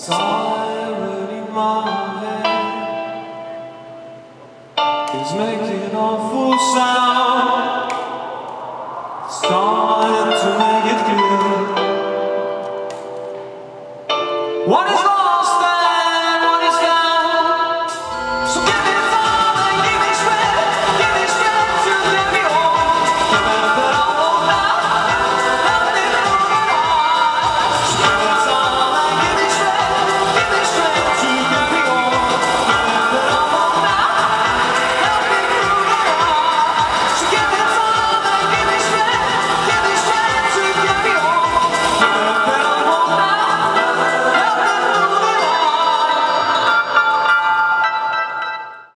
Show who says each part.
Speaker 1: Siren in my head is making awful sound. It's to make it clear. What is